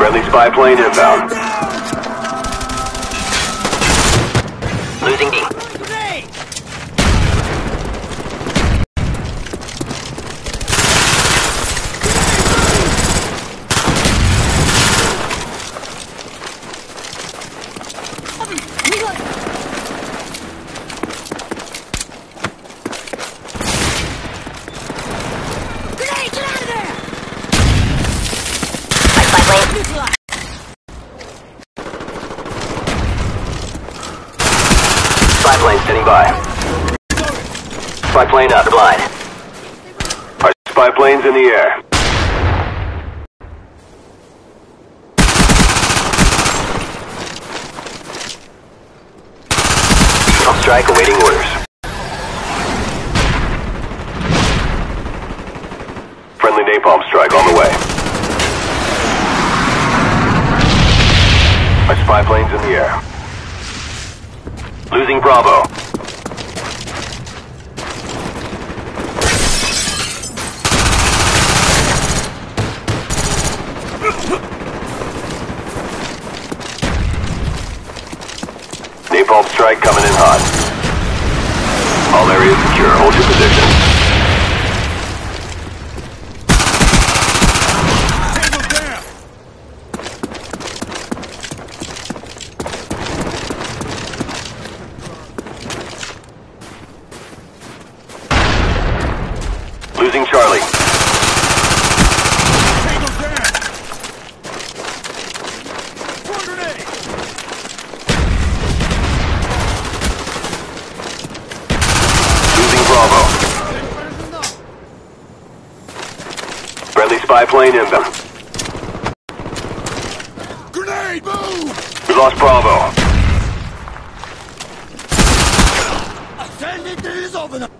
Friendly spy plane inbound. Losing B. Grenade, get out of there! Spy plane. Neutralize. Spy plane standing by. Spy plane up. Blind. Our spy plane's in the air. On strike awaiting orders. Friendly napalm strike on the way. Our spy plane's in the air. Losing Bravo. Napalm strike coming in hot. All areas secure. Hold your position. Losing Charlie. Losing Bravo. Friendly spy plane inbound. Grenade, move! We lost Bravo. Send it to his oven!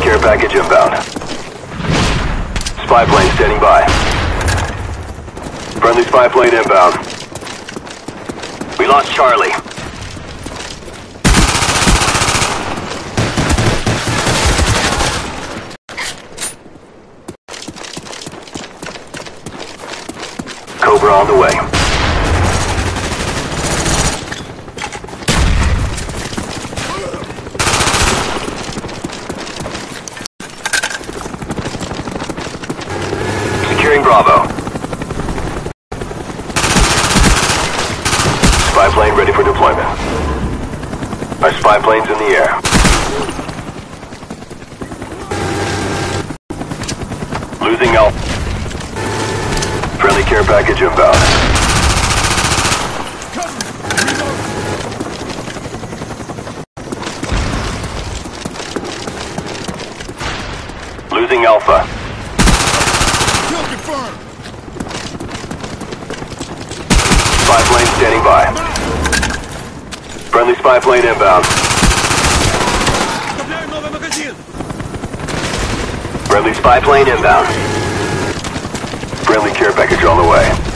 Care package inbound. Spy plane standing by. Friendly spy plane inbound. We lost Charlie. Cobra on the way. Securing Bravo. Spy plane ready for deployment. Our spy plane's in the air. Losing Alpha. Friendly care package inbound. Losing Alpha. Spy plane standing by. Friendly spy plane inbound. Friendly spy plane inbound. Friendly care package on the way.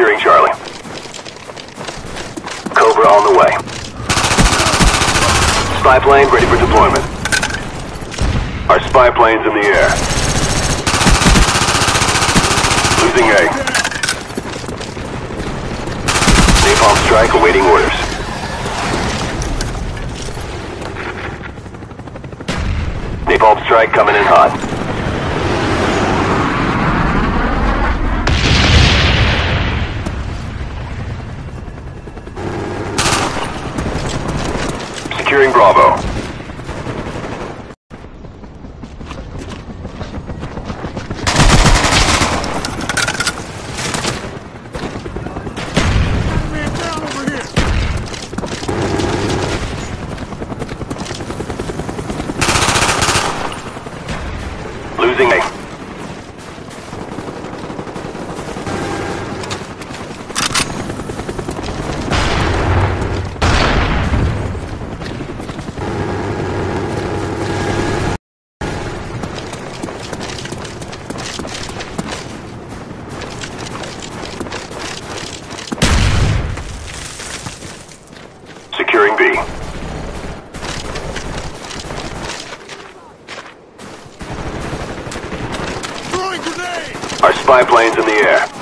Securing Charlie. Cobra on the way. Spy plane ready for deployment. Our spy plane's in the air. Losing A. Napalm strike awaiting orders. Napalm strike coming in hot. Securing Bravo. Man down over here. Losing A. Securing B. Throwing grenade. Our spy plane's in the air.